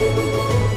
Música